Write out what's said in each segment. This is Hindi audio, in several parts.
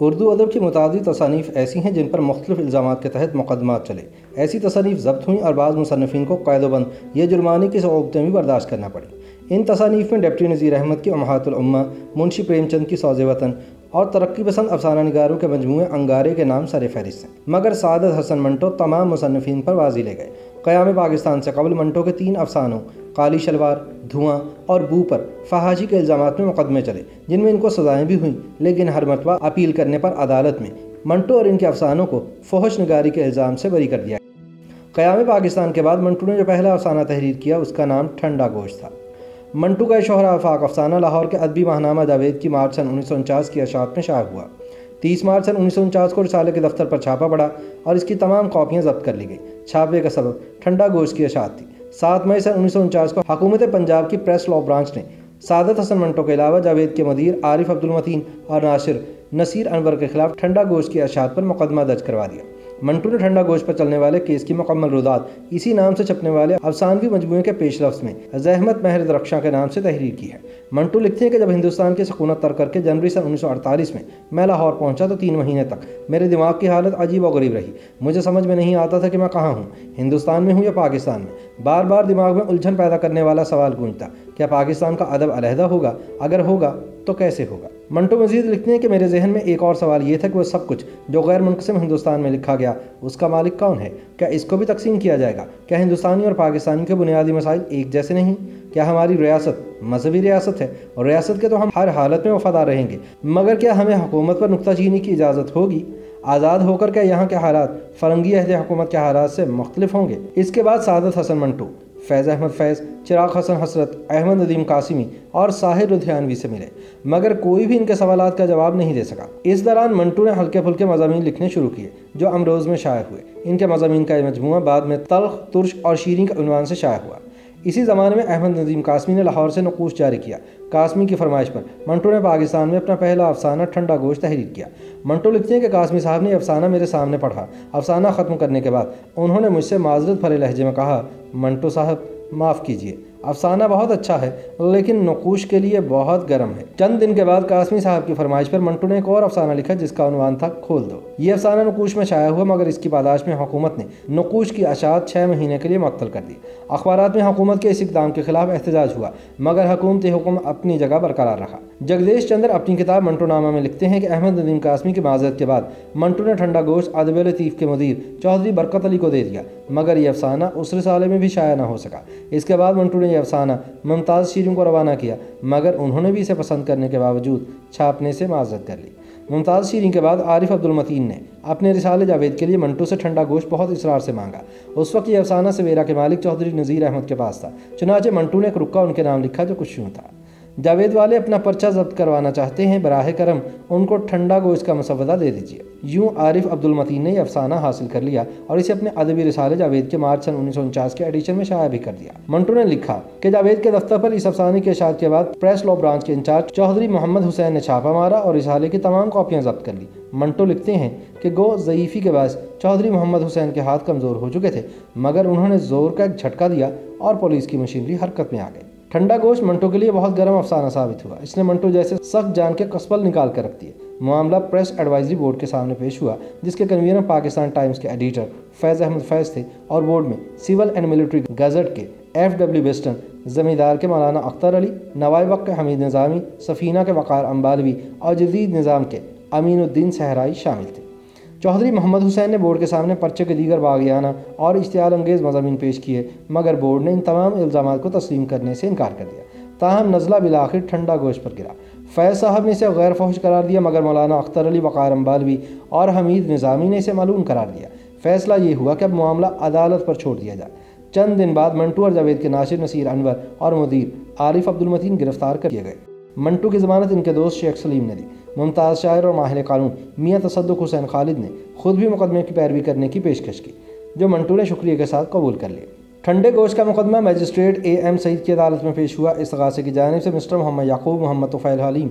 उर्दू अदब की मुताद तसानीफ़ ऐसी हैं जिन पर मुख्तफ इल्ज़ाम के तहत मुकदमा चले। ऐसी तसानीफ़ जब्त हुई और बाद मुसनफ़िन को कैदोबंद या जुर्माने की सौबतें भी बर्दाश्त करना पड़ी। इन तसानीफ़ में डिप्टी नज़ीर अहमद की अमहातुलम्मा मुंशी प्रेमचंद की सौज वतन और तरक्की पसंद अफसाना नगारों के मजमू अंगारे के नाम सर फहरिस्त हैं। मगर सादत हसन मंटो तमाम मुसनफ़िन पर वाजी ले गए। क़याम पाकिस्तान से कबल मंटो के तीन अफसानों, काली शलवार, धुआँ और बू पर फहाशी के इल्ज़ाम में मुकदमे चले, जिनमें इनको सजाएँ भी हुई, लेकिन हर मरतबा अपील करने पर अदालत में मंटो और इनके अफसानों को फहश नगारी के इल्ज़ाम से बरी कर दिया क़याम पाकिस्तान के बाद मंटू ने जो पहला अफसाना तहरीर किया, उसका नाम ठंडा गोश्त था। मंटू का शोहरा आफाक अफसाना लाहौर के अदबी माहनामा जावेद की मार्च सन उन्नीस सौ उनचास की अशात में शाया हुआ। तीस मार्च सन उन्नीस सौ उनचास को रिसाले के दफ्तर पर छापा पड़ा और इसकी तमाम कॉपियाँ जब्त कर ली गई। छापे का सबब ठंडा गोश्त की अशात थी। सात मई सन उन्नीस सौ उनचास को हकूमत पंजाब की प्रेस लॉ ब्रांच ने सादत हसन मंटो के अलावा जावेद के मदीर आरिफ अब्दुल मतीन और नासिर नसीर अनवर के खिलाफ ठंडा गोश्त की अशात पर मुकदमा दर्ज करवा दिया। मंटू ने ठंडा गोश्त पर चलने वाले केस की मुकम्मल रुदात, इसी नाम से छपने वाले अफसानवी मजमू के पेश लफ्स में जहमत महर रक्षा के नाम से तहरीर की है। मंटू लिखते हैं कि जब हिंदुस्तान की सकूनत तर करके जनवरी सन उन्नीस सौ अड़तालीस में मैं लाहौर पहुँचा तो तीन महीने तक मेरे दिमाग की हालत अजीब और गरीब रही। मुझे समझ में नहीं आता था कि मैं कहाँ हूँ, हिंदुस्तान में हूँ या पाकिस्तान में? बार बार दिमाग में उलझन पैदा करने वाला सवाल गूंजता, क्या पाकिस्तान का अदब अलहदा होगा? अगर होगा तो कैसे होगा? मंटो मजीद लिखते हैं कि मेरे जहन में एक और सवाल ये था कि वह सब कुछ जो गैर मुनकसम हिंदुस्तान में लिखा गया, उसका मालिक कौन है? क्या इसको भी तकसीम किया जाएगा? क्या हिंदुस्तानी और पाकिस्तानी के बुनियादी मसाइल एक जैसे नहीं? क्या हमारी रियासत मजहबी रियासत है? और रियासत के तो हम हर हालत में वफादार रहेंगे। मगर क्या हमें हुकूमत पर नुकताचीनी की इजाज़त होगी? आज़ाद होकर क्या यहाँ के हालात, फरंगी अहद हुकूमत के हालात से मुख्तलिफ़ होंगे? इसके बाद सादत हसन मंटू। फैज़ अहमद फैज़, चिराग हसन हसरत, अहमद नदीम कासिमी और साहिर लुधियानवी से मिले, मगर कोई भी इनके सवाल का जवाब नहीं दे सका। इस दौरान मंटू ने हल्के फुल्के मजामी लिखने शुरू किए, जो अमरोज़ में शाये हुए। इनके मजामी का मजमु बाद में तलख, तुर्श और शीरी के अनवान से शाया हुआ। इसी ज़माने में अहमद नदीम कासमी ने लाहौर से नकूश जारी किया। कासमी की फरमाइश पर मंटो ने पाकिस्तान में अपना पहला अफसाना ठंडा गोश तहरीर किया। मंटो लिखते हैं कि कासमी साहब ने अफसाना मेरे सामने पढ़ा। अफसाना ख़त्म करने के बाद उन्होंने मुझसे माजरत भरे लहजे में कहा, मंटो साहब, माफ़ कीजिए। अफसाना बहुत अच्छा है, लेकिन नकूश के लिए बहुत गर्म है। चंद दिन के बाद कासमी साहब की फरमाइश पर मंटू ने एक और अफसाना लिखा, जिसका अनुमान था, खोल दो। ये अफसाना नकूश में शाया हुआ, मगर इसकी पादाश में हुकूमत ने नकूश की अशात छः महीने के लिए मअतल कर दी। अखबार में हुकूमत के इस इकदाम के खिलाफ एहतजाज हुआ, मगर हुकूमती हुक्म अपनी जगह बरकरार रहा जगदीश चंद्र अपनी किताब मंटू नामा में लिखते हैं कि अहमद नदीम कासमी की माजरत के बाद मंटू ने ठंडा गोश्त अदब लतीफ़ के मदीर चौधरी बरकत अली को दे दिया, मगर यह अफसाना उस रिसाले में भी शाया ना हो सका। इसके बाद मंटू ने अफसाना मुमताज़ शीरों को रवाना किया, मगर उन्होंने भी इसे पसंद करने के बावजूद छापने से माजत कर ली। मुमताज़ शीरी के बाद आरिफ अब्दुल मतीन ने अपने रिसाले जावेद के लिए मंटू से ठंडा गोश्त बहुत इसरार से मांगा। उस वक्त ये अफसाना सवेरा के मालिक चौधरी नज़ीर अहमद के पास था, चुनाचे मंटू ने एक रुका उनके नाम लिखा जो कुछ यूँ था। जावेद वाले अपना पर्चा जब्त करवाना चाहते हैं, बराह करम, उनको ठंडा गोश्त का मसवदा दे दीजिए। यूँ आरिफ अब्दुल मतीन ने अफसाना हासिल कर लिया और इसे अपने अदबी रिसाले जावेद के मार्च सन उन्नीस के एडिशन में शाया भी कर दिया। मंटू ने लिखा कि जावेद के दफ्तर पर इस अफसाने के इशात के बाद प्रेस लॉ ब्रांच के इंचार्ज चौधरी मोहम्मद हुसैन ने छापा मारा और रिसाले की तमाम कॉपियाँ जब्त कर ली। मंटो लिखते हैं कि गो ज़यीफ़ी के बाद चौधरी मोहम्मद हुसैन के हाथ कमज़ोर हो चुके थे, मगर उन्होंने ज़ोर का एक झटका दिया और पुलिस की मशीनरी हरकत में आ गई। ठंडा गोश्त मंटो के लिए बहुत गर्म अफसाना साबित हुआ। इसने मंटो जैसे सख्त जान के कसबल निकाल कर रख दिए। मामला प्रेस एडवाइजरी बोर्ड के सामने पेश हुआ, जिसके कन्वीनर पाकिस्तान टाइम्स के एडिटर फैज़ अहमद फैज़ थे और बोर्ड में सिविल एंड मिलिट्री गजट के एफ़ डब्ल्यू वेस्टर्न ज़मींदार के मौलाना अख्तर अली नवाब के हमीद निज़ामी, सफ़ीना के वक़ार अम्बालवी और जदीद निज़ाम के अमीनुद्दीन सहराई शामिल थे। चौधरी मोहम्मद हुसैन ने बोर्ड के सामने पर्चे के दीगर बागियाना और इश्तियाल अंगेज़ मजामी पेश किए, मगर बोर्ड ने इन तमाम इल्ज़ाम को तस्लीम करने से इनकार कर दिया। ताहम नज़ला बिलाखिर ठंडा गोश्त पर गिरा। फैज़ साहब ने इसे गैर फौज करार दिया, मगर मौलाना अख्तर अली वक़ार अम्बालवी और हमीद निज़ामी ने इसे मालूम करार दिया। फैसला ये हुआ कि अब मामला अदालत पर छोड़ दिया जाए। चंद दिन बाद मंटू और जावेद के नासिर नसीर अनवर और मुदीर आरिफ अब्दुल मतीन गिरफ़्तार कर दिए गए। मंटू की ज़मानत इनके दोस्त शेख सलीम ने दी। मुमताज़ शायर और माहिर कानून, मियाँ तसदुक हुसैन खालिद ने खुद भी मुकदमे की पैरवी करने की पेशकश की, जो मंटू ने शुक्रिया के साथ कबूल कर लिया। ठंडे गोश का मुकदमा मजिस्ट्रेट ए एम सईद की अदालत में पेश हुआ। इस गासे की जानब से मिस्टर मोहम्मद याकूब, मोहम्मद तफ़ैल हलीम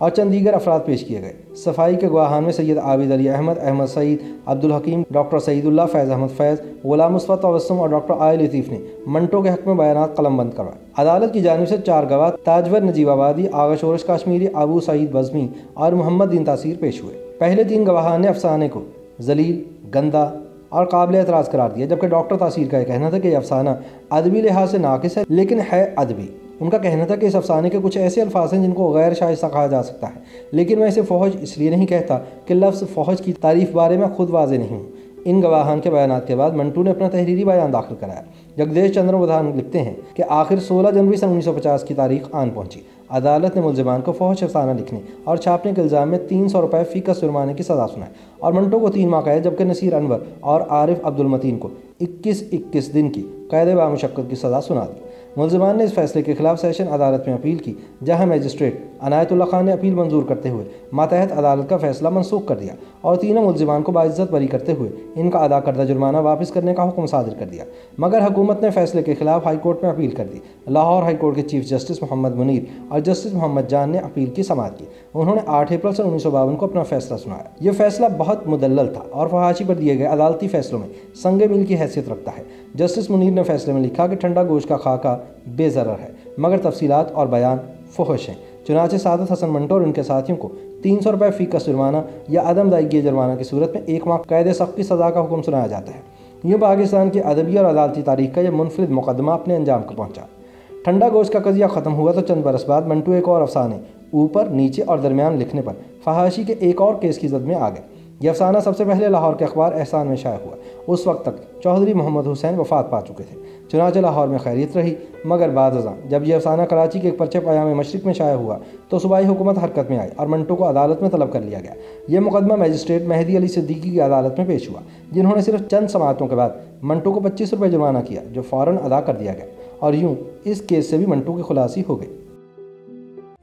और चंद दीगर अफराद पेश किए गए। सफ़ाई के गवाहान में सैयद आबिद अली अहमद अहमद सईद, अब्दुल हकीम, डॉक्टर सईदुल्ला फैज़ अहमद फैज़, गुलाम मुस्फत तबस्सुम और डॉक्टर आय लतीफ़ ने मंटो के हक में बयान कलम बंद करवाए। अदालत की जानब से चार गवाह ताजवर नजीब आबादी आगा शोरश काश्मीरी, अबू सईद बजमी और मोहम्मद दिन तासीर पेश हुए। पहले तीन गवाहान ने अफसाने को जलील, गंदा और काबिल एतराज़ करार दिया, जबकि डॉक्टर तासीर का यह कहना था कि यह अफसाना अदबी लिहाज से नाकिस है, लेकिन है अदबी। उनका कहना था कि इस अफसाने के कुछ ऐसे अल्फाज हैं जिनको गैर शाइस्ता कहा जा सकता है। लेकिन मैं इसे फ़ौज इसलिए नहीं कहता कि लफ्ज़ फ़ौज की तारीफ़ बारे में खुद वाजे नहीं हूँ। इन गवाहान के बयान के बाद मंटू ने अपना तहरीरी बयान दाखिल कराया। जगदेश चंद्र प्रधान लिखते हैं कि आखिर 16 जनवरी सन 1950 की तारीख आन पहुँची। अदालत ने मुलजमान को फौज अफसाना लिखने और छापने के इल्ज़ाम में तीन सौ रुपये फ़ी का जुर्माने की सज़ा सुनाई और मंटो को तीन माह कैद जबकि नसीर अनवर और आरिफ अब्दुल मतीन को इक्कीस इक्कीस दिन की कैद बामशक्क़त की सज़ा सुना दी। मुलजमान ने इस फैसले के खिलाफ सेशन अदालत में अपील की, जहाँ मजिस्ट्रेट अनायतुल्ला खान ने अपील मंजूर करते हुए मातहत अदालत का फैसला मनसूख कर दिया और तीनों मुलजमान को बाइज्जत बरी करते हुए इनका अदा करदा जुर्माना वापस करने का हुक्म सादिर कर दिया। मगर हुकूमत ने फैसले के खिलाफ हाईकोर्ट में अपील कर दी। लाहौर हाईकोर्ट के चीफ जस्टिस मोहम्मद मुनीर और जस्टिस मोहम्मद जान ने अपील की समात की। उन्होंने आठ अप्रैल सन उन्नीस सौ बावन को अपना फैसला सुनाया। यह फैसला बहुत मुदल था और फहाशी पर दिए गए अदालती फैसलों में संग मिल की हैसियत रखता है। जस्टिस मुनीर ने फैसले में लिखा कि ठंडा गोश्त का खाका बेजर है, मगर तफसीत और बयान फहश हैं। चुनाचे सादत हसन मंटो और उनके साथियों को तीन सौ रुपये फ़ी का जुर्माना या अदम दायगी जुर्माना की सूरत में एक माह कैद सख्त की सज़ा का हुक्म सुनाया जाता है। यूँ पाकिस्तान की अदबी और अदालती तारीख का यह मुनफरद मुकदमा अपने अंजाम को पहुँचा। ठंडा गोश्त का कजिया ख़त्म हुआ तो चंद बरस बाद मंटू एक और अफसाने, ऊपर, नीचे और दरमियान लिखने पर फहाशी के एक और केस की जद में आ गए। यह अफसाना सबसे पहले लाहौर के अखबार एहसान में शाया हुआ। उस वक्त तक चौधरी मोहम्मद हुसैन वफात पा चुके थे। चुनाच लाहौर में खैरियत रही, मगर बाद जब यह अफसाना कराची के एक पर्चे पयाम मशरक में शाया हुआ तो सूबाई हुकूमत हरकत में आई और मंटो को अदालत में तलब कर लिया गया। यह मुकदमा मजिस्ट्रेट मेहदी अली सिद्दीकी की अदालत में पेश हुआ, जिन्होंने सिर्फ़ चंद समातों के बाद मंटो को पच्चीस रुपये जुर्माना किया, जो फ़ौरन अदा कर दिया गया। और यूँ इस केस से भी मंटो की खुलासी हो गई।